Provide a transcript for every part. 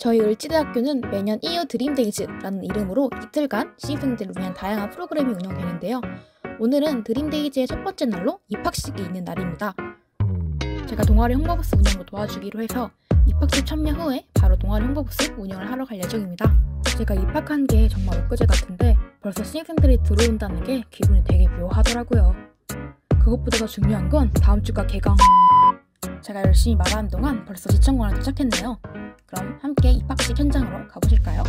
저희 을지대학교는 매년 EU 드림데이즈라는 이름으로 이틀간 신입생들을 위한 다양한 프로그램이 운영되는데요. 오늘은 드림데이즈의 첫 번째 날로 입학식이 있는 날입니다. 제가 동아리 홍보부스 운영을 도와주기로 해서 입학식 참여 후에 바로 동아리 홍보부스 운영을 하러 갈 예정입니다. 제가 입학한 게 정말 엊그제 같은데 벌써 신입생들이 들어온다는 게 기분이 되게 묘하더라고요. 그것보다 더 중요한 건 다음 주가 개강. 제가 열심히 말하는 동안 벌써 지천공원에 도착했네요. 그럼 함께 입학식 현장으로 가보실까요?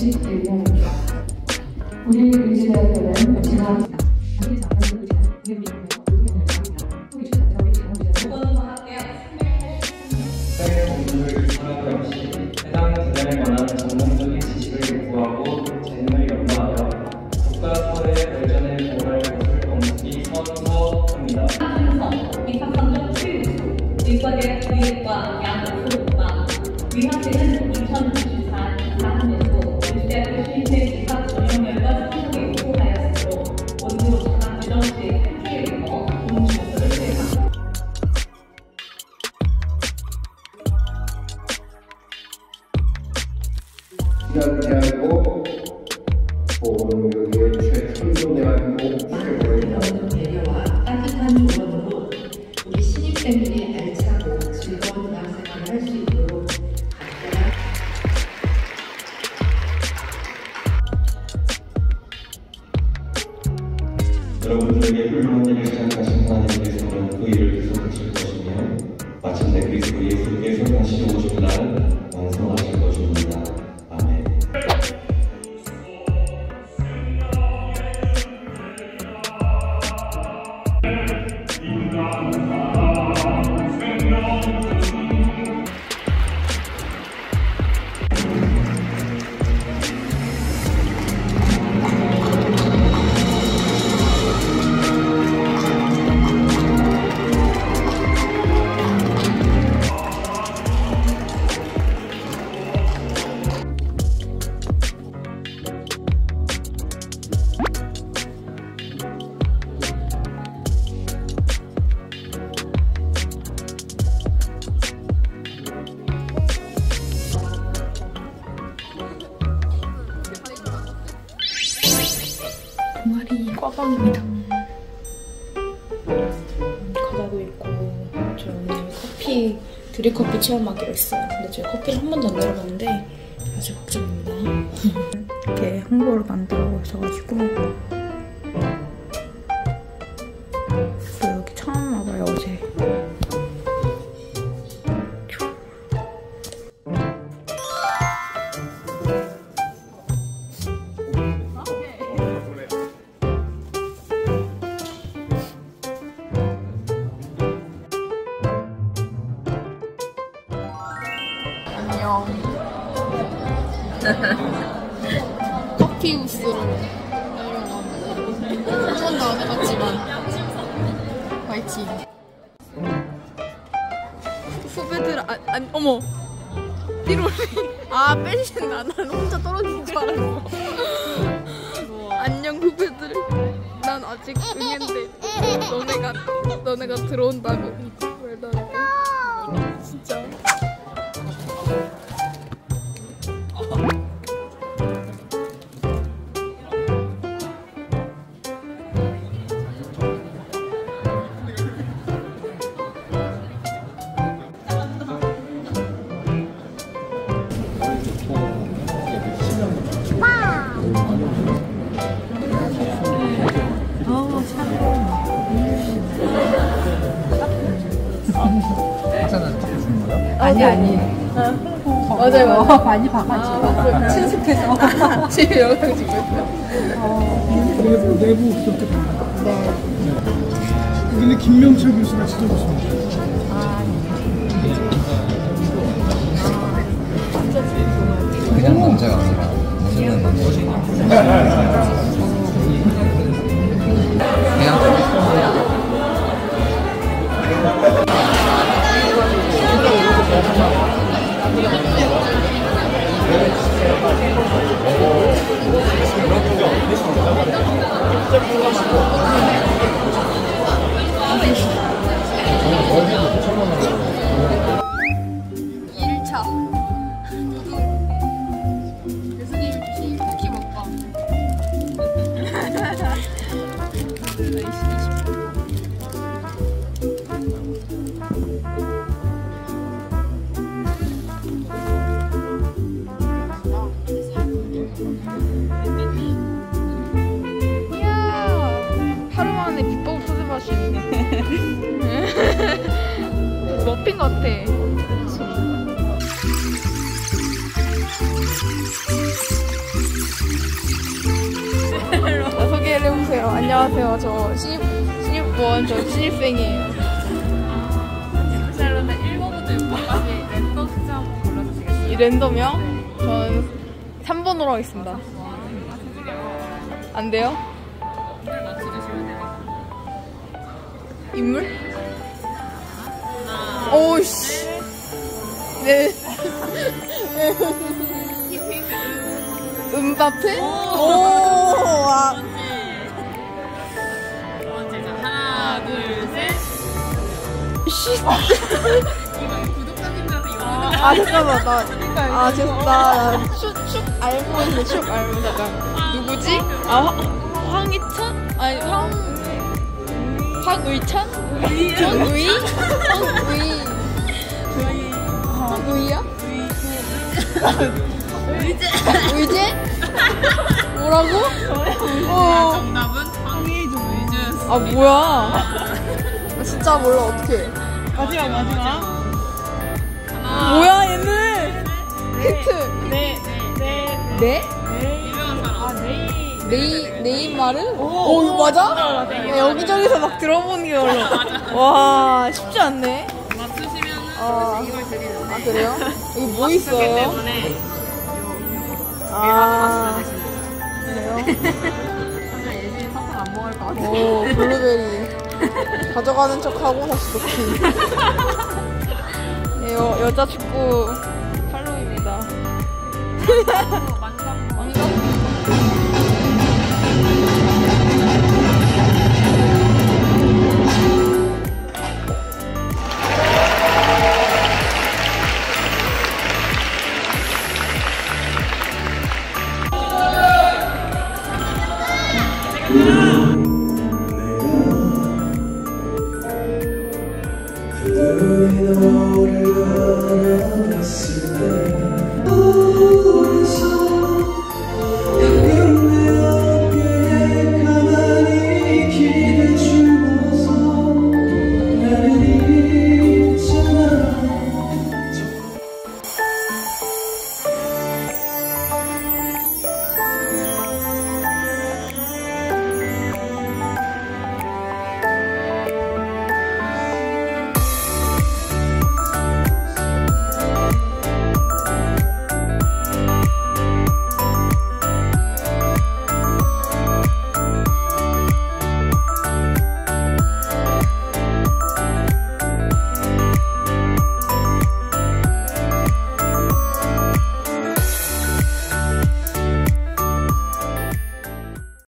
국신 유기대학과 교육청을 체리한 학술교육 교환학생 정혜씨 일본입니다. 우리 의지대학 마 동아리 꽉꽉입니다. 과자도 있고 저 오늘 커피 드립커피 체험하기로 했어요. 근데 제가 커피를 한 번도 안 내려봤는데 아주 걱정입니다. 이렇게 홍보를 만들어 있어가지고 안녕. 커피 우스로. 한 번도 안 해봤지만 화이팅. 후배들 아, 아니 어머 띠로리 아 빼신다 난 혼자 떨어진 줄 알았어 안녕 후배들 난 아직 응인데 너네가 너네가 들어온다고. 진짜 아니 아니 맞아요 많이 봐가지고 친숙해서 지금 영상 찍고 있어요 내부 내부 그렇게 됩니다. 네. 근데 김명철 교수가 진짜 좋습니다. 그냥 남자가 아니라 멋있는 남자. 다 저도 예수님 주신 쿠키 먹방. 야 하루 만에 비법 터져봤시네 머핀 같아. 안녕하세요. 저 신입, 신입부원, 저 신입생이에요. 그러면 1번부터 6번까지 랜덤 숫자 한번 골라주시겠어요? 이 랜덤이요? 저는 3번으로 하겠습니다. 안 돼요? 오늘 맞춰주시면 돼요. 인물? 오우씨. 네. 음바페? 오, 와. 씨. 아, 잠깐만. 나, 아, 죄송, 나, 나 축, 축 알고 있는데, 축 알고. 잠깐. 누구지? 아, 황- 황희찬? 아니, 황, 황의찬? 황의? 황의. 황의야? 의제. 의제? 뭐라고? 어. 정답은 황희조 의주였어. 아, 뭐야. 나 진짜 몰라, 어떡해. 마지막 마지막. 뭐야, 얘는? 힌트. 네, 네, 네. 네? 유명한 사람. 아, 네. 네이, 네이마르? 오, 이거 맞아? 야, 여기저기서 막 들어보는 게 어려. 와, 쉽지 않네. 맞추시면은 아. 이걸 드리는데. 아, 그래요? 여기 뭐 있어요? 때문에 아, 그래요? 사실 예진이 사탕 안 먹을 것 같아. 오, 블루베리. 가져가는 척하고 다시 놓기. 네, 여, 여자 축구 팔로우입니다. 왕 Oh, it's all